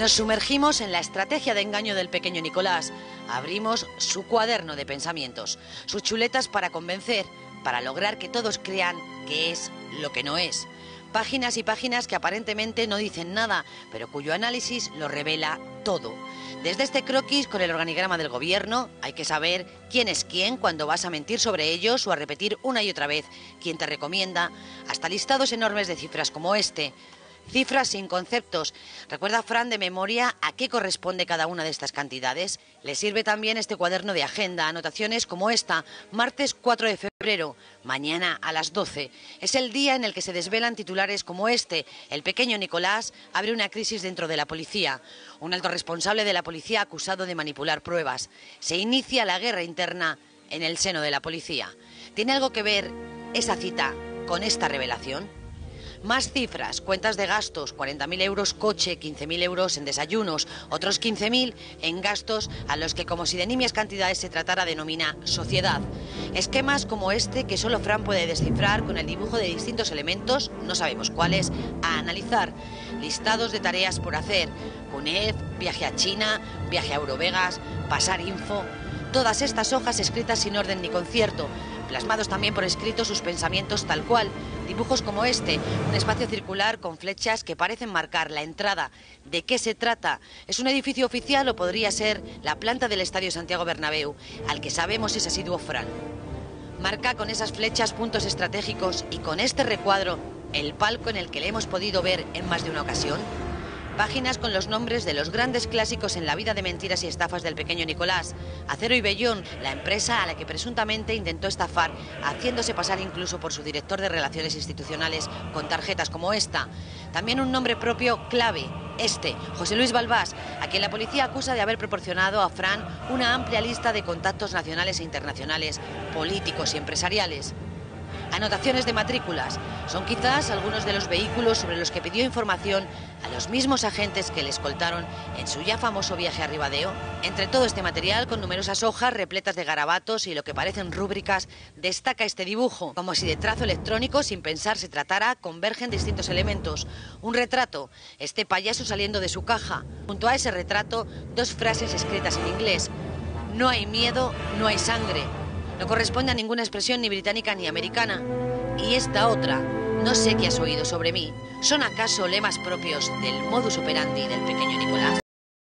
Nos sumergimos en la estrategia de engaño del pequeño Nicolás. Abrimos su cuaderno de pensamientos, sus chuletas para convencer, para lograr que todos crean que es lo que no es. Páginas y páginas que aparentemente no dicen nada, pero cuyo análisis lo revela todo. Desde este croquis con el organigrama del gobierno, hay que saber quién es quién cuando vas a mentir sobre ellos o a repetir una y otra vez quién te recomienda, hasta listados enormes de cifras como este. Cifras sin conceptos. ¿Recuerda Fran de memoria a qué corresponde cada una de estas cantidades? Le sirve también este cuaderno de agenda, anotaciones como esta, martes 4 de febrero, mañana a las 12. Es el día en el que se desvelan titulares como este. El pequeño Nicolás abre una crisis dentro de la policía. Un alto responsable de la policía acusado de manipular pruebas. Se inicia la guerra interna en el seno de la policía. ¿Tiene algo que ver esa cita con esta revelación? Más cifras, cuentas de gastos, 40.000 euros coche, 15.000 euros en desayunos, otros 15.000 en gastos a los que como si de nimias cantidades se tratara denomina sociedad. Esquemas como este que solo Fran puede descifrar con el dibujo de distintos elementos, no sabemos cuáles, a analizar. Listados de tareas por hacer, CUNEF, viaje a China, viaje a Eurovegas, pasar info. Todas estas hojas escritas sin orden ni concierto, plasmados también por escrito sus pensamientos tal cual, dibujos como este, un espacio circular con flechas que parecen marcar la entrada. ¿De qué se trata? ¿Es un edificio oficial o podría ser la planta del Estadio Santiago Bernabéu, al que sabemos es asiduo Fran? Marca con esas flechas puntos estratégicos y con este recuadro el palco en el que le hemos podido ver en más de una ocasión. Páginas con los nombres de los grandes clásicos en la vida de mentiras y estafas del pequeño Nicolás. Acero y Bellón, la empresa a la que presuntamente intentó estafar, haciéndose pasar incluso por su director de Relaciones Institucionales con tarjetas como esta. También un nombre propio clave, este, José Luis Balbás, a quien la policía acusa de haber proporcionado a Fran una amplia lista de contactos nacionales e internacionales, políticos y empresariales. Anotaciones de matrículas son quizás algunos de los vehículos sobre los que pidió información a los mismos agentes que le escoltaron en su ya famoso viaje a Ribadeo. Entre todo este material, con numerosas hojas repletas de garabatos y lo que parecen rúbricas, destaca este dibujo. Como si de trazo electrónico, sin pensar se tratara, convergen distintos elementos. Un retrato, este payaso saliendo de su caja. Junto a ese retrato, dos frases escritas en inglés. No hay miedo, no hay sangre. No corresponde a ninguna expresión ni británica ni americana. Y esta otra, no sé qué has oído sobre mí, ¿son acaso lemas propios del modus operandi del pequeño Nicolás?